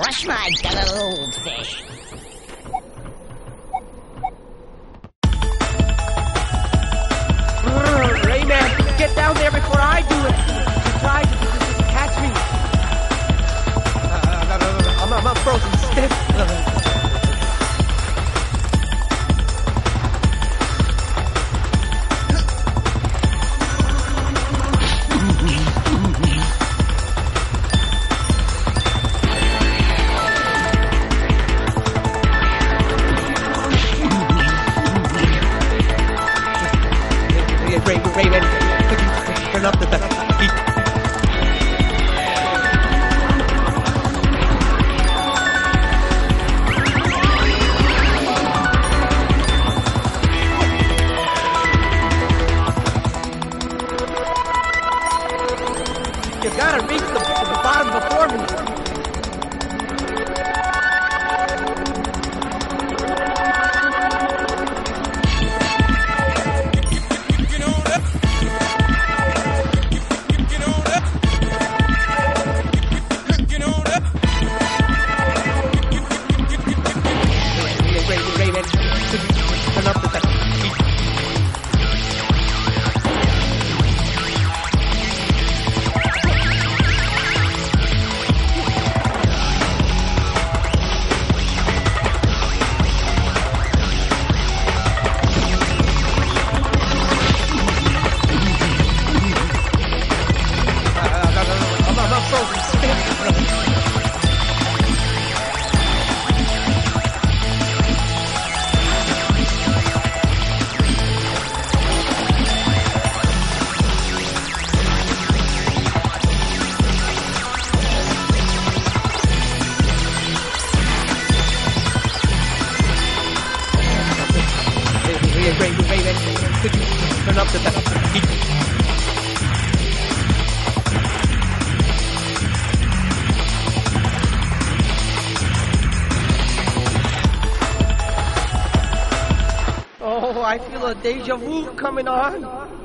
brush my goldfish. Brr, down there before I do it. Tried to, to, catch me. Uh, no, no, no, no, I'm, I'm frozen stiff. Turn up the. You gotta reach the, the bottom before me. Turn up the? Oh, I feel a deja vu coming on.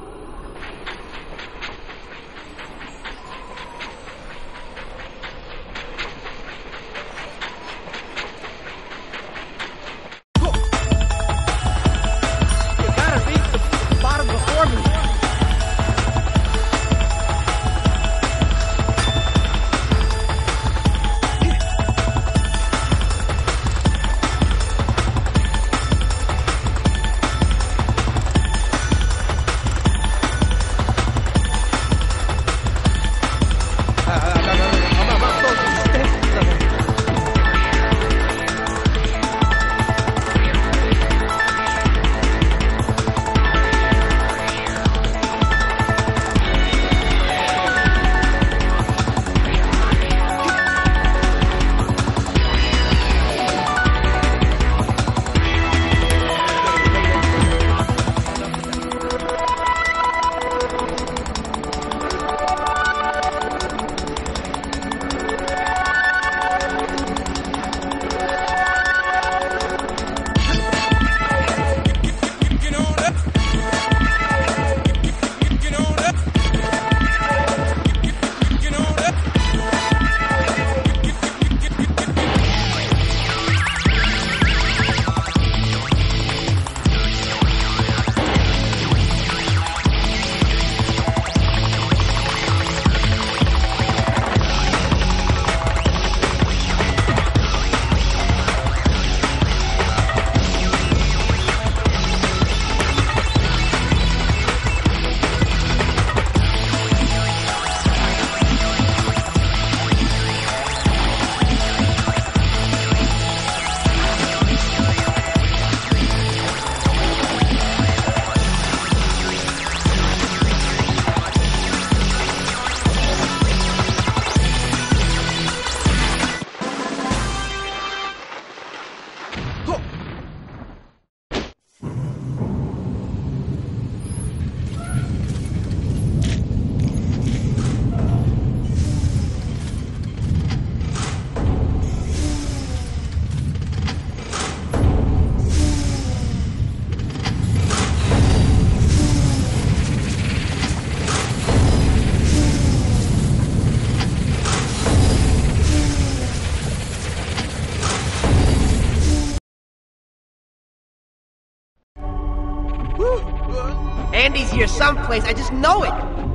Andy's here someplace. I just know it.